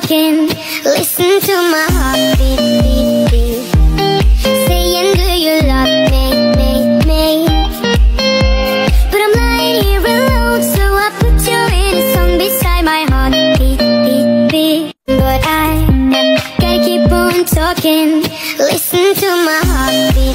talking. Listen to my heartbeat, beat, beat Saying do you love me, me, me? But I'm lying here alone So I put you in a song beside my heartbeat, beat, beat But I can't keep on talking. Listen to my heartbeat